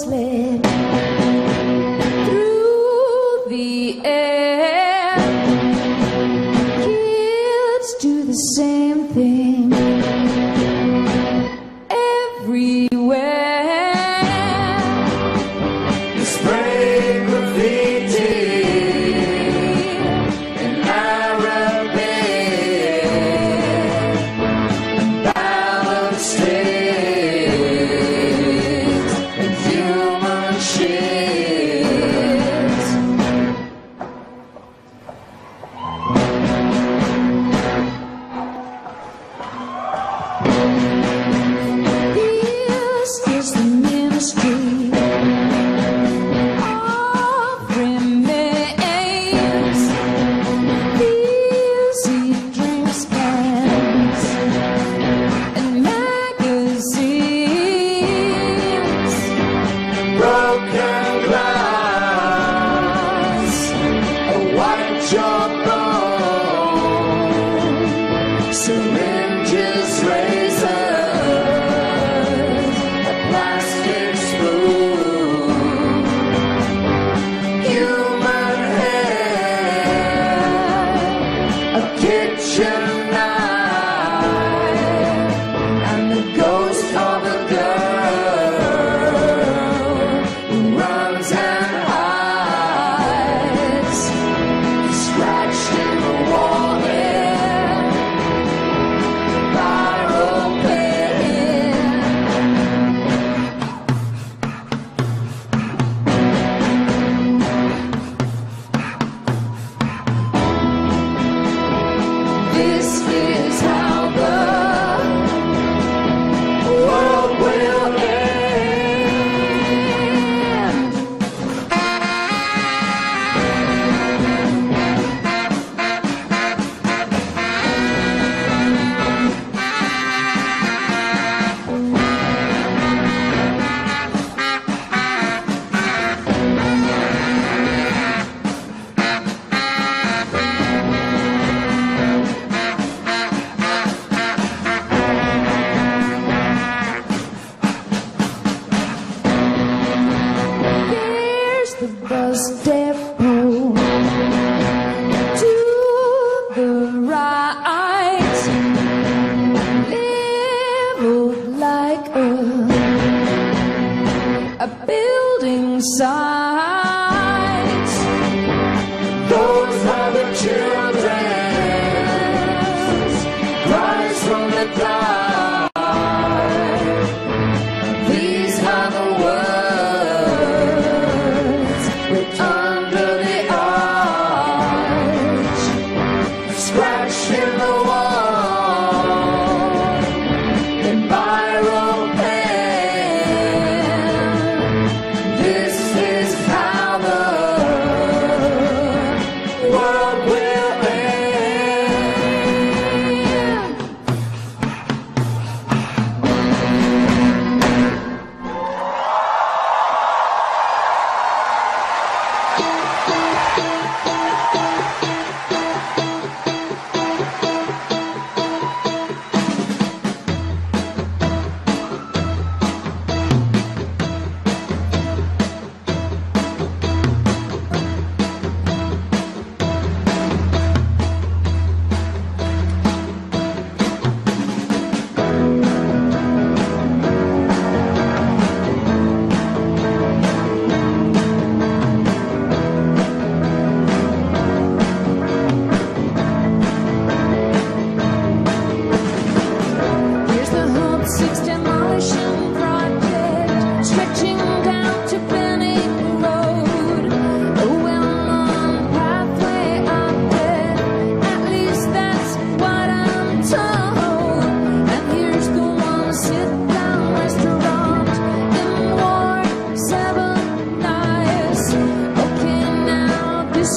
sled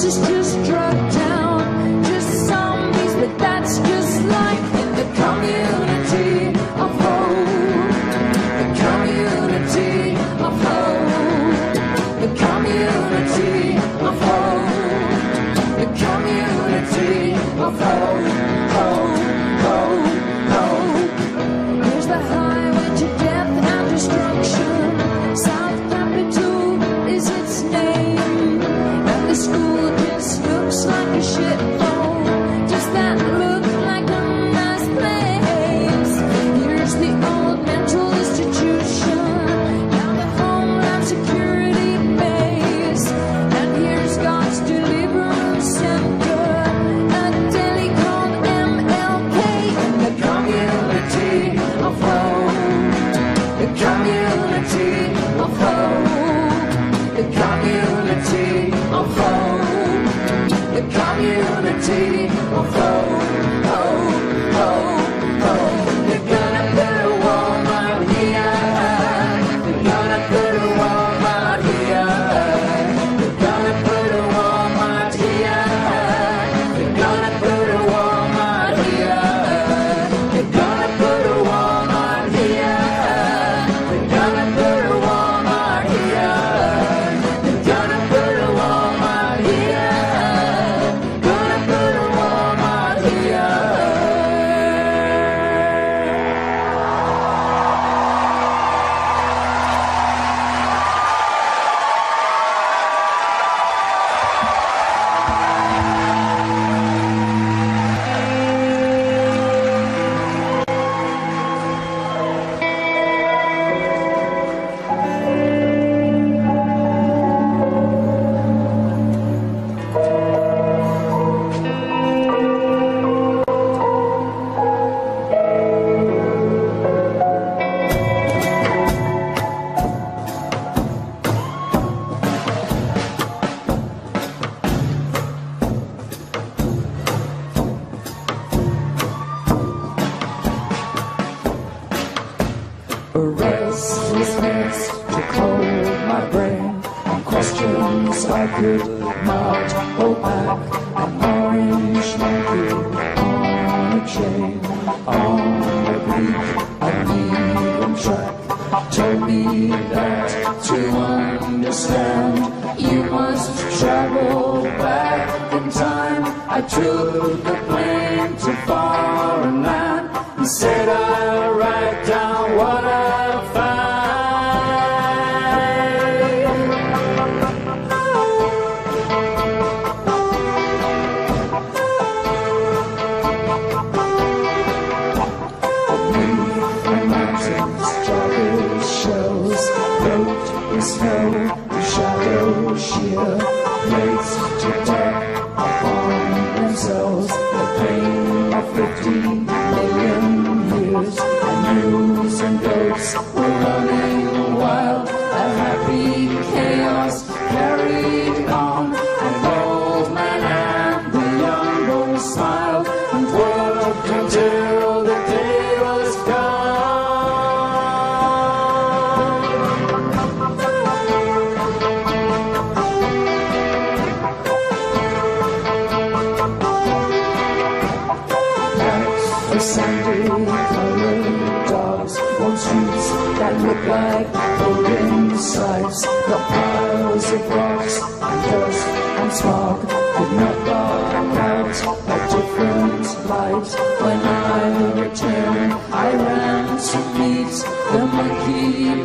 she's just dropped down Just zombies, but that's just life in the community of hope. The community of hope. The community of hope. The community of hope. city of A restlessness to cold my brain. And questions I could not hold back. An orange monkey on a chain. On a bleak and even track. Told me that to understand You must travel back in time. I took the plane to foreign land And said I chaos, carried on. to meet the monkey.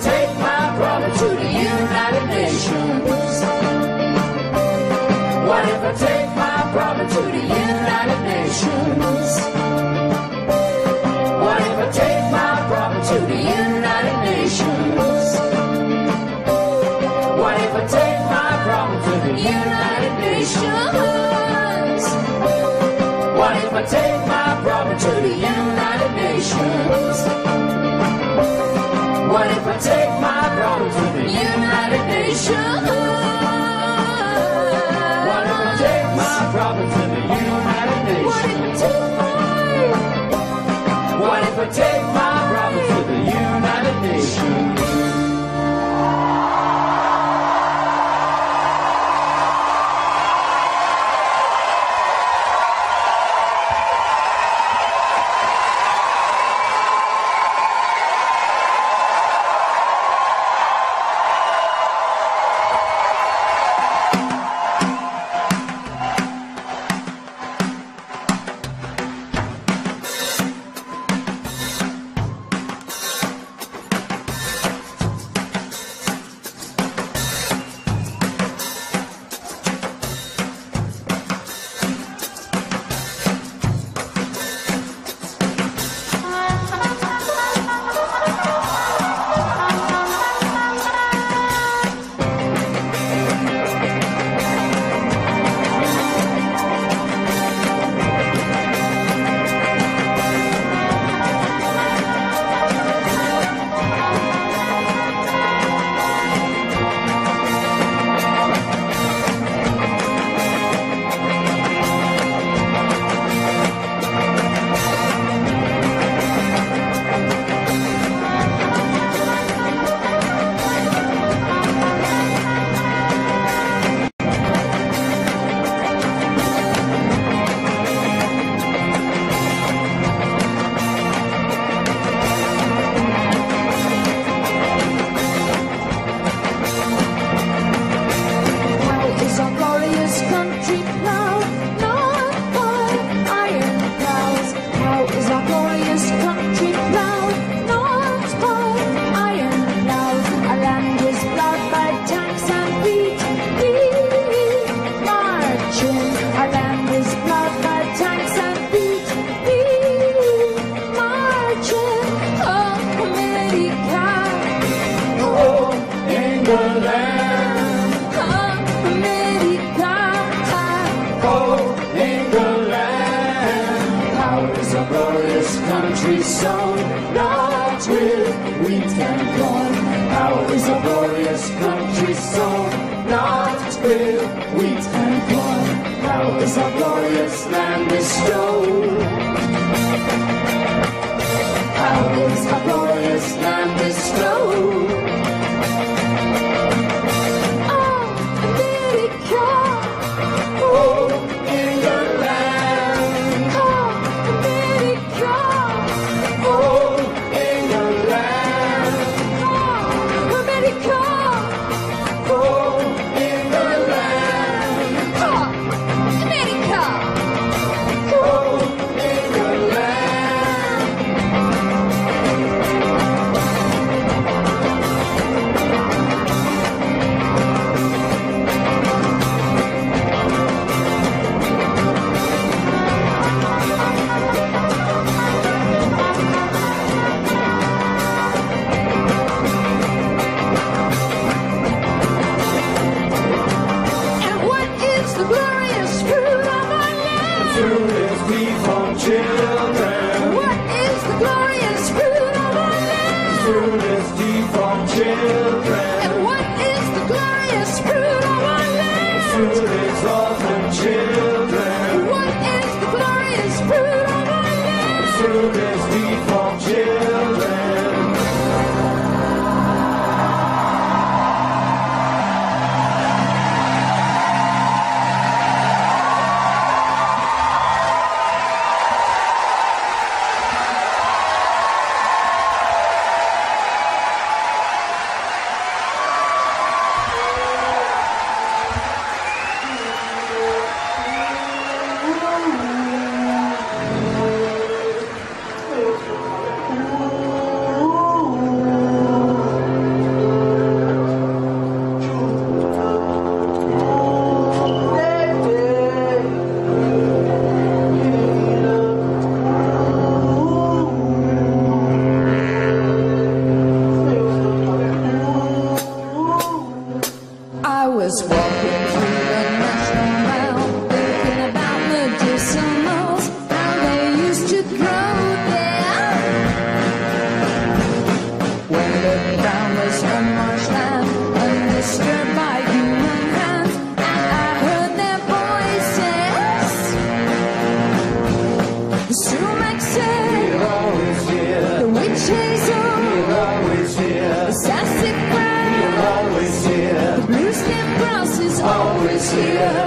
take my problem to the United Nations? What if I take my problem to the United Nations? What if I take my problem to the United Nations? What if I take my problem to the United Nations? What if I take my problem to the United Nations? What if I take my problems to the United Nations? What if I take my problems to the United Nations? What if I take my here.